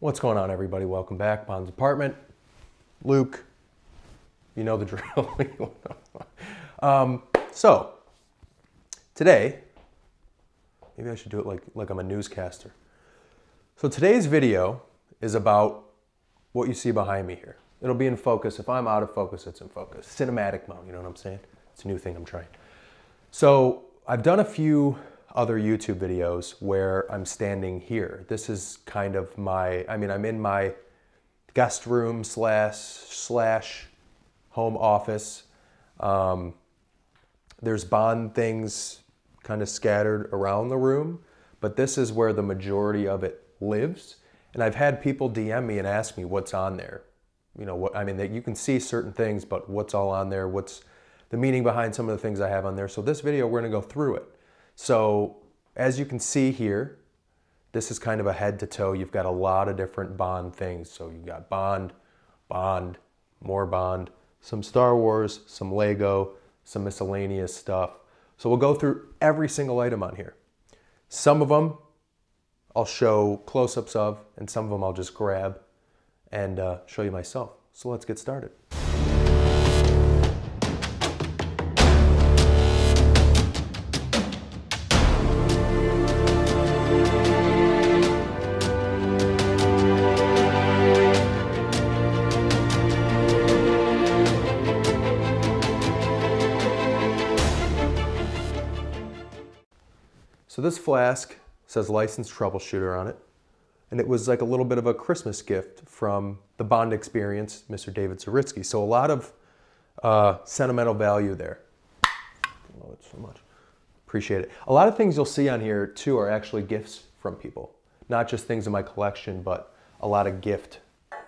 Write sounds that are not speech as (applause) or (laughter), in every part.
What's going on, everybody? Welcome back. Bond's Apartment. Luke, you know the (laughs) drill. um, so, today, maybe I should do it like, like I'm a newscaster. So, today's video is about what you see behind me here. It'll be in focus. If I'm out of focus, it's in focus. Cinematic mode, you know what I'm saying? It's a new thing I'm trying. So, I've done a few other YouTube videos where I'm standing here. This is kind of my, I mean, I'm in my guest room slash slash home office. Um, there's Bond things kind of scattered around the room, but this is where the majority of it lives. And I've had people DM me and ask me what's on there. You know, what I mean, that you can see certain things, but what's all on there? What's the meaning behind some of the things I have on there? So this video, we're gonna go through it. So as you can see here, this is kind of a head to toe. You've got a lot of different Bond things. So you've got Bond, Bond, more Bond, some Star Wars, some Lego, some miscellaneous stuff. So we'll go through every single item on here. Some of them I'll show close-ups of, and some of them I'll just grab and uh, show you myself. So let's get started. So this flask says licensed troubleshooter on it. And it was like a little bit of a Christmas gift from the Bond experience, Mr. David Zaritsky. So a lot of uh, sentimental value there. I Love it so much. Appreciate it. A lot of things you'll see on here too are actually gifts from people. Not just things in my collection, but a lot of gift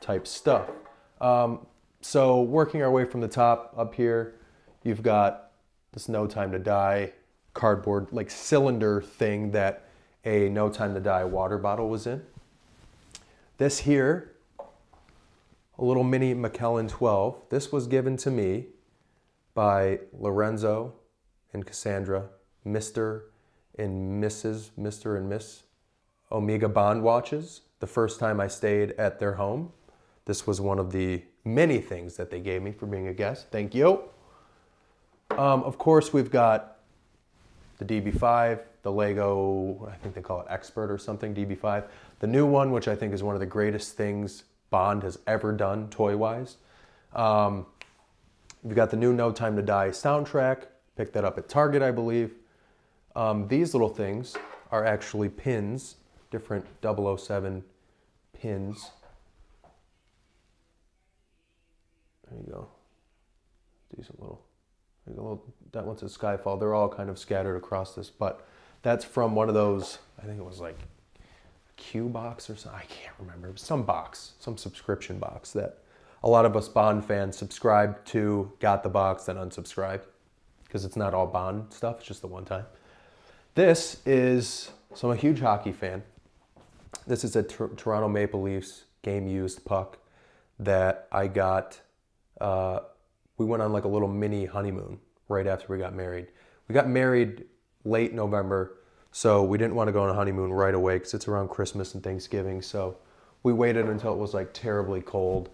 type stuff. Um, so working our way from the top up here, you've got this No Time to Die cardboard like cylinder thing that a No Time to Die water bottle was in. This here, a little mini Macallan 12. This was given to me by Lorenzo and Cassandra, Mr. and Mrs., Mr. and Miss Omega Bond watches. The first time I stayed at their home. This was one of the many things that they gave me for being a guest. Thank you. Um, of course, we've got the DB5, the Lego, I think they call it Expert or something, DB5. The new one, which I think is one of the greatest things Bond has ever done toy-wise. Um, we've got the new No Time to Die soundtrack. Picked that up at Target, I believe. Um, these little things are actually pins, different 007 pins. There you go. Decent little that one's a Skyfall. They're all kind of scattered across this, but that's from one of those, I think it was like Q box or something. I can't remember. Some box, some subscription box that a lot of us Bond fans subscribed to, got the box, then unsubscribed because it's not all Bond stuff. It's just the one time. This is, so I'm a huge hockey fan. This is a Toronto Maple Leafs game used puck that I got uh, we went on like a little mini honeymoon right after we got married. We got married late November, so we didn't want to go on a honeymoon right away because it's around Christmas and Thanksgiving. So we waited until it was like terribly cold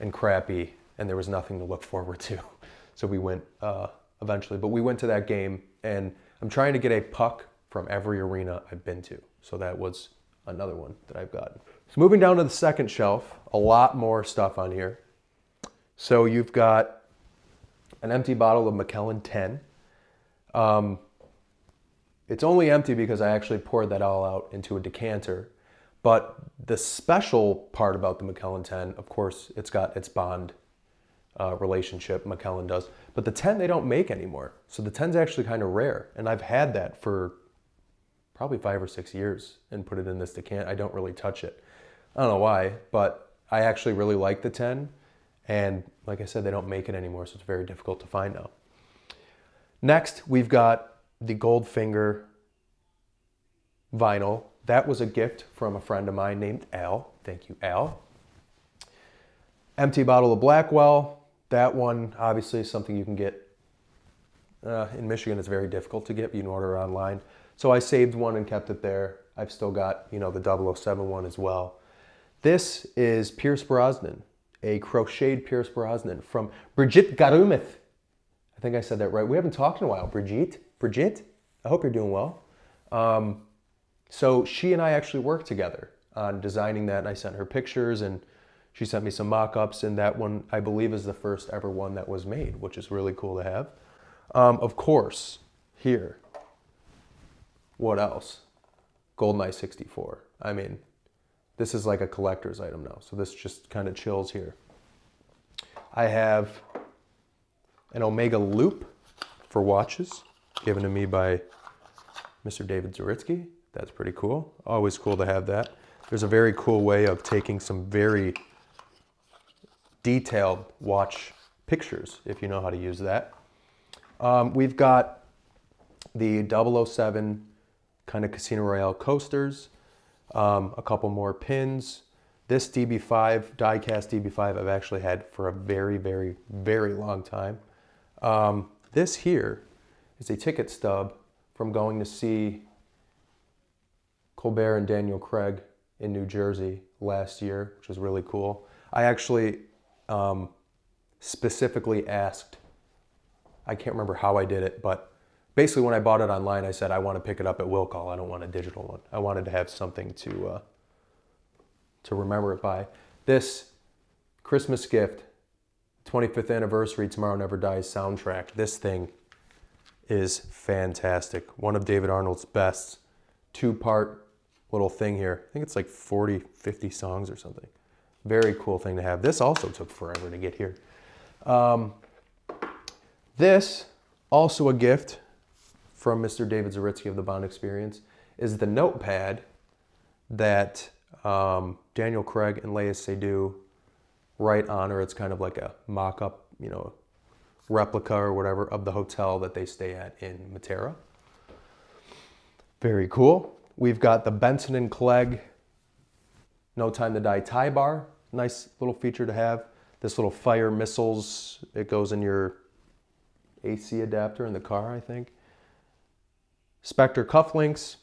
and crappy, and there was nothing to look forward to. (laughs) So we went uh, eventually, but we went to that game, and I'm trying to get a puck from every arena I've been to. So that was another one that I've gotten. So moving down to the second shelf, a lot more stuff on here. So you've got an empty bottle of Macallan 10. Um, it's only empty because I actually poured that all out into a decanter. But the special part about the Macallan 10, of course, it's got its bond uh, relationship, Macallan does. But the 10 they don't make anymore. So the 10's actually kind of rare. And I've had that for probably five or six years and put it in this decanter. I don't really touch it. I don't know why, but I actually really like the 10. And like I said, they don't make it anymore, so it's very difficult to find now. Next, we've got the Goldfinger vinyl. That was a gift from a friend of mine named Al. Thank you, Al. Empty bottle of Blackwell. That one, obviously, is something you can get. Uh, in Michigan, it's very difficult to get. You can order online. So I saved one and kept it there. I've still got, you know, the 007 one as well. This is Pierce Brosnan, a crocheted Pierce Brosnan from Brigitte Garumeth. I think I said that right. We haven't talked in a while. Brigitte? Brigitte? I hope you're doing well. Um, so she and I actually worked together on designing that, and I sent her pictures, and she sent me some mock-ups, and that one, I believe, is the first ever one that was made, which is really cool to have. Um, of course, here, what else? GoldenEye 64. I mean, this is like a collector's item now, so this just kind of chills here. I have an Omega loupe for watches, given to me by Mr. David Zaritsky. That's pretty cool. Always cool to have that. There's a very cool way of taking some very detailed watch pictures, if you know how to use that. Um, we've got the 007 kind of Casino Royale coasters, um, a couple more pins. This DB5, die-cast DB5, I've actually had for a very, very, very long time. Um, this here is a ticket stub from going to see Colbert and Daniel Craig in New Jersey last year, which was really cool. I actually um, specifically asked, I can't remember how I did it, but basically when I bought it online, I said, I want to pick it up at will call. I don't want a digital one. I wanted to have something to, uh, to remember it by. This Christmas gift, 25th anniversary, Tomorrow Never Dies soundtrack. This thing is fantastic. One of David Arnold's best two part little thing here. I think it's like 40, 50 songs or something. Very cool thing to have. This also took forever to get here. Um, this, also a gift from Mr. David Zaritsky of the Bond Experience, is the notepad that um, Daniel Craig and Léa Seydoux write on, or it's kind of like a mock-up, you know, replica or whatever of the hotel that they stay at in Matera. Very cool. We've got the Benson and Clegg No Time to Die tie bar. Nice little feature to have. This little fire missiles, it goes in your AC adapter in the car, I think. Spectre cufflinks.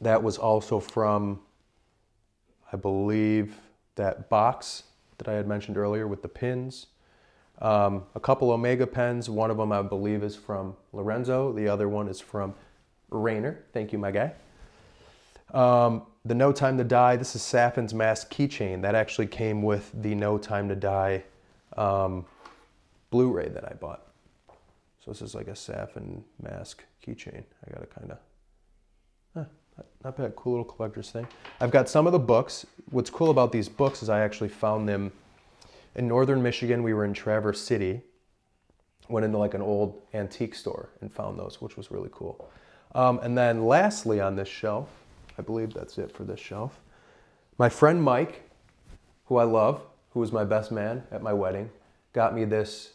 That was also from, I believe, that box that I had mentioned earlier with the pins. Um, a couple Omega pens. One of them, I believe, is from Lorenzo. The other one is from Rainer. Thank you, my guy. Um, the No Time to Die, this is Safin's Mask keychain. That actually came with the No Time to Die um, Blu-ray that I bought. So this is like a Safin Mask keychain. I got a kind of, eh, not bad, cool little collector's thing. I've got some of the books. What's cool about these books is I actually found them in northern Michigan. We were in Traverse City. Went into like an old antique store and found those, which was really cool. Um, and then lastly on this shelf, I believe that's it for this shelf. My friend Mike, who I love, who was my best man at my wedding, got me this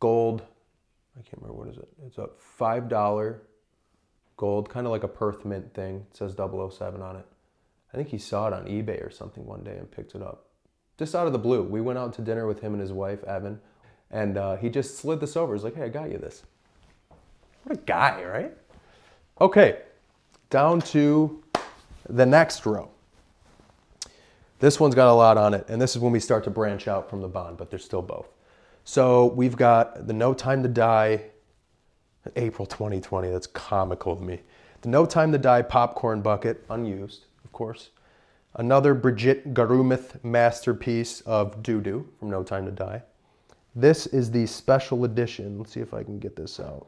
gold, I can't remember what is it. It's a $5 gold, kind of like a Perth Mint thing. It says 007 on it. I think he saw it on eBay or something one day and picked it up. Just out of the blue. We went out to dinner with him and his wife, Evan, and uh, he just slid this over. He's like, hey, I got you this. What a guy, right? Okay, down to the next row. This one's got a lot on it, and this is when we start to branch out from the bond, but they're still both. So we've got the No Time to Die, April 2020, that's comical to me. The No Time to Die popcorn bucket, unused, of course. Another Brigitte Garumeth masterpiece of Doo Doo from No Time to Die. This is the special edition. Let's see if I can get this out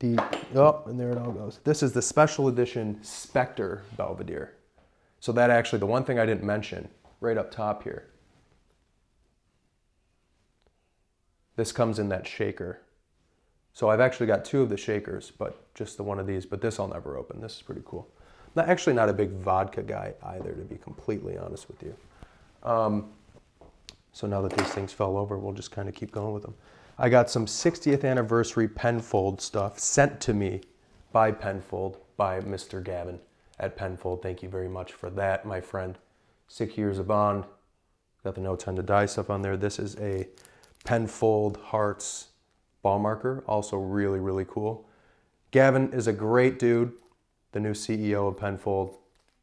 the, oh, and there it all goes. This is the special edition Spectre Belvedere. So that actually, the one thing I didn't mention, right up top here, this comes in that shaker. So I've actually got two of the shakers, but just the one of these, but this I'll never open. This is pretty cool. Not, actually not a big vodka guy either, to be completely honest with you. Um, so now that these things fell over, we'll just kind of keep going with them. I got some 60th anniversary Penfold stuff sent to me by Penfold, by Mr. Gavin at Penfold. Thank you very much for that, my friend. Six years of bond. Got the No Time to Die stuff on there. This is a Penfold Hearts ball marker. Also really, really cool. Gavin is a great dude, the new CEO of Penfold.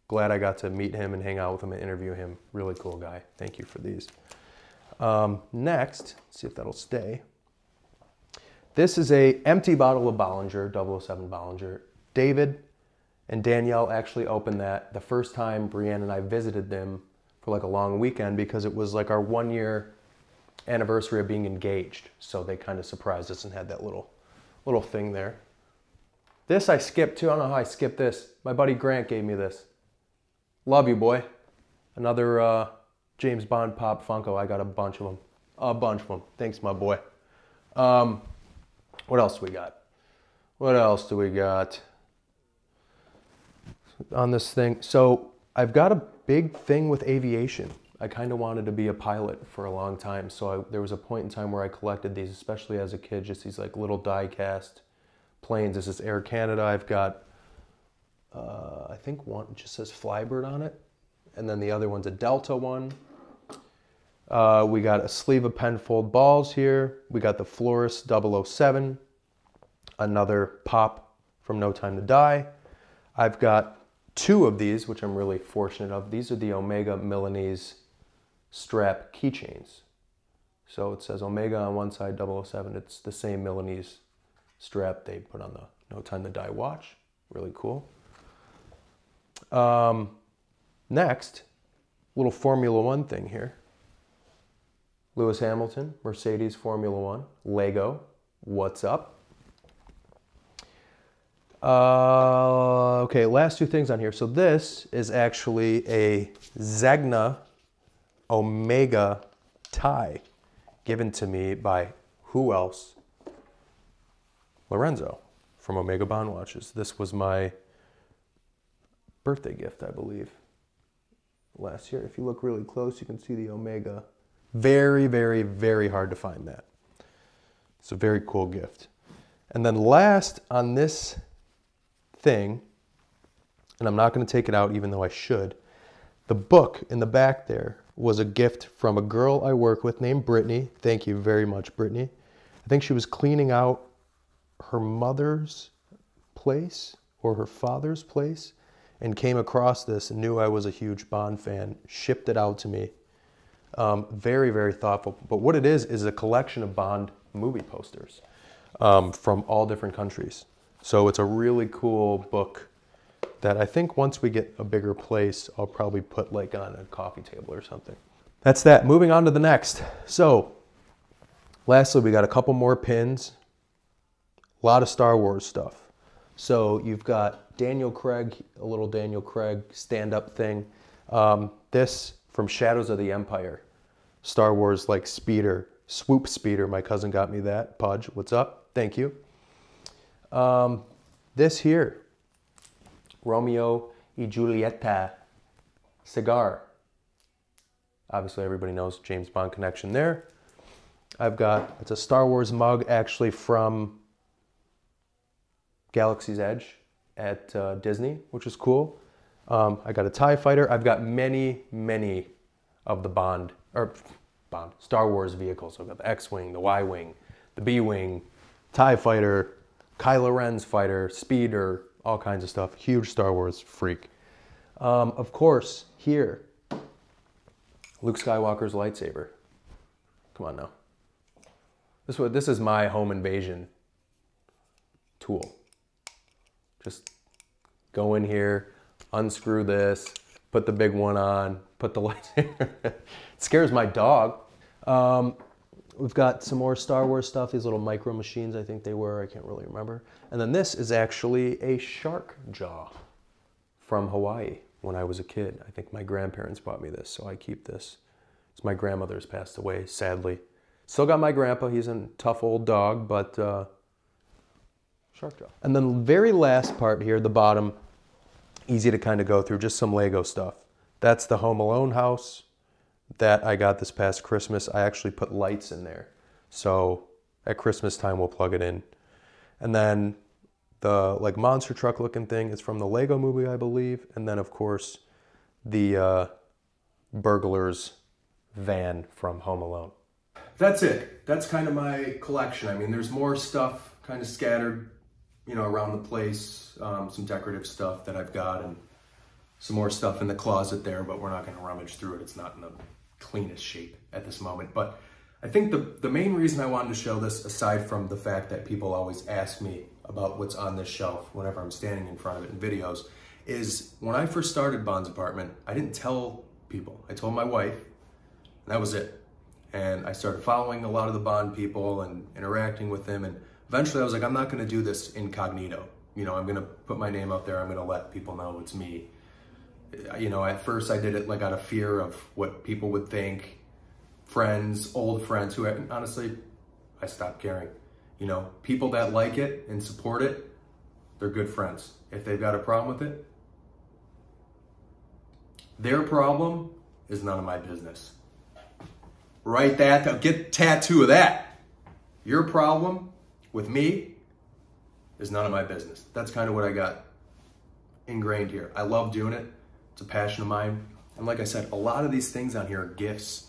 glad I got to meet him and hang out with him and interview him. Really cool guy. Thank you for these. Um, next, see if that'll stay. This is a empty bottle of Bollinger, 007 Bollinger. David and Danielle actually opened that the first time Brienne and I visited them for like a long weekend because it was like our one year anniversary of being engaged. So they kind of surprised us and had that little little thing there. This I skipped too. I don't know how I skipped this. My buddy Grant gave me this. Love you, boy. Another uh, James Bond pop Funko. I got a bunch of them. A bunch of them. Thanks, my boy. Um, what else we got? What else do we got on this thing? So I've got a big thing with aviation. I kind of wanted to be a pilot for a long time. So I, there was a point in time where I collected these, especially as a kid, just these like little die cast planes. This is Air Canada. I've got, uh, I think one just says Flybird on it. And then the other one's a Delta one. Uh, we got a sleeve of Penfold balls here. We got the Florist 007, another pop from No Time to Die. I've got two of these, which I'm really fortunate of. These are the Omega Milanese strap keychains. So it says Omega on one side, 007. It's the same Milanese strap they put on the No Time to Die watch. Really cool. Um, next, little Formula One thing here. Lewis Hamilton, Mercedes Formula One, Lego, what's up? Uh, okay, last two things on here. So this is actually a Zegna Omega tie given to me by who else? Lorenzo from Omega Bond Watches. This was my birthday gift, I believe, last year. If you look really close, you can see the Omega. Very, very, very hard to find that. It's a very cool gift. And then last on this thing, and I'm not going to take it out even though I should, the book in the back there was a gift from a girl I work with named Brittany. Thank you very much, Brittany. I think she was cleaning out her mother's place or her father's place and came across this and knew I was a huge Bond fan, shipped it out to me. Um, very, very thoughtful. But what it is, is a collection of Bond movie posters um, from all different countries. So it's a really cool book that I think once we get a bigger place, I'll probably put like on a coffee table or something. That's that. Moving on to the next. So lastly, we got a couple more pins. A lot of Star Wars stuff. So you've got Daniel Craig, a little Daniel Craig stand-up thing. Um, this from Shadows of the Empire. Star Wars like speeder, swoop speeder. My cousin got me that. Pudge, what's up? Thank you. Um, this here, Romeo y Julieta cigar. Obviously, everybody knows James Bond connection there. I've got, it's a Star Wars mug actually from Galaxy's Edge at uh, Disney, which is cool. Um, I got a TIE fighter. I've got many, many of the Bond, or Bond, Star Wars vehicles. I've got the X-Wing, the Y-Wing, the B-Wing, TIE fighter, Kylo Ren's fighter, speeder, all kinds of stuff. Huge Star Wars freak. Um, of course, here, Luke Skywalker's lightsaber. Come on now. This, this is my home invasion tool. Just go in here, unscrew this, put the big one on, put the (laughs) lightsaber. it scares my dog. Um, we've got some more Star Wars stuff, these little micro machines, I think they were, I can't really remember. And then this is actually a shark jaw from Hawaii when I was a kid. I think my grandparents bought me this, so I keep this. It's my grandmother's passed away, sadly. Still got my grandpa, he's a tough old dog, but uh, shark jaw. And then the very last part here, the bottom, easy to kind of go through, just some Lego stuff. That's the Home Alone house that I got this past Christmas. I actually put lights in there. So at Christmas time, we'll plug it in. And then the like monster truck looking thing is from the Lego movie, I believe. And then of course the uh, burglar's van from Home Alone. That's it. That's kind of my collection. I mean, there's more stuff kind of scattered, you know, around the place. Um, some decorative stuff that I've got and some more stuff in the closet there, but we're not going to rummage through it. It's not in the cleanest shape at this moment. But I think the, the main reason I wanted to show this, aside from the fact that people always ask me about what's on this shelf whenever I'm standing in front of it in videos, is when I first started Bond's apartment, I didn't tell people. I told my wife, and that was it. And I started following a lot of the Bond people and interacting with them. And eventually I was like, I'm not going to do this incognito. You know, I'm going to put my name out there. I'm going to let people know it's me. You know, at first I did it like out of fear of what people would think, friends, old friends who honestly, I stopped caring. You know, people that like it and support it, they're good friends. If they've got a problem with it, their problem is none of my business. Write that, get tattoo of that. Your problem with me is none of my business. That's kind of what I got ingrained here. I love doing it. It's a passion of mine. And like I said, a lot of these things on here are gifts.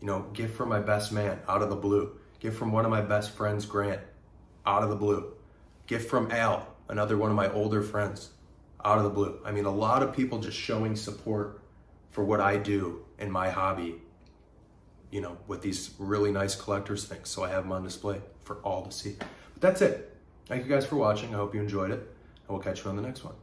You know, gift from my best man out of the blue. Gift from one of my best friends, Grant, out of the blue. Gift from Al, another one of my older friends, out of the blue. I mean, a lot of people just showing support for what I do in my hobby, you know, with these really nice collector's things. So I have them on display for all to see. But that's it. Thank you guys for watching. I hope you enjoyed it. And we'll catch you on the next one.